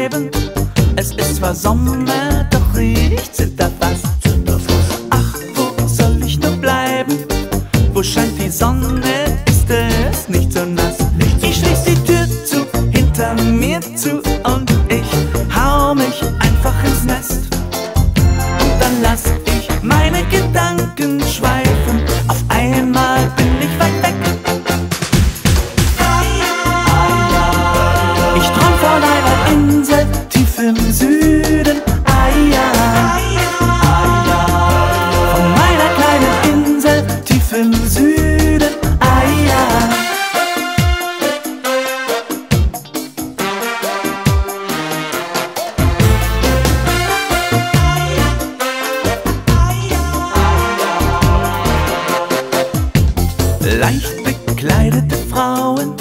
Scheiben. Es ist zwar Sommer, doch ich zitter fast. Ach, wo soll ich nur bleiben? Wo scheint die Sonne? Ist es nicht so nass? Ich schließ die Tür zu, hinter mir zu und ich hau mich einfach ins Nest. Und dann lass im Süden. Ah ja. Von meiner kleinen Insel tief im Süden. Ja. Leicht bekleidete Frauen,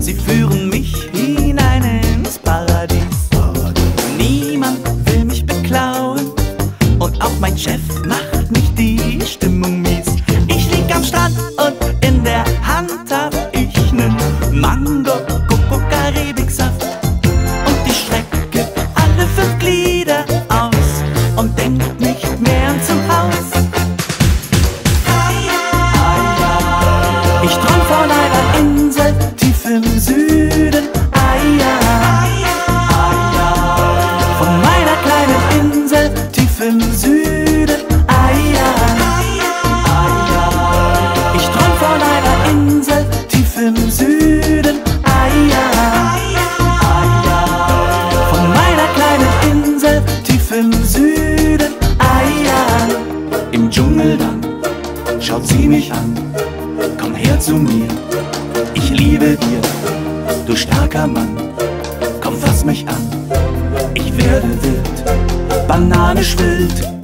sie führen mich hinein ins Paradies. Chef Süden. Ah ja. Von meiner kleinen Insel tief im Süden. Ja. Im Dschungel dann schaut sie mich an. Komm her zu mir, ich liebe dir, du starker Mann. Komm, fass mich an, ich werde wild, bananisch wild.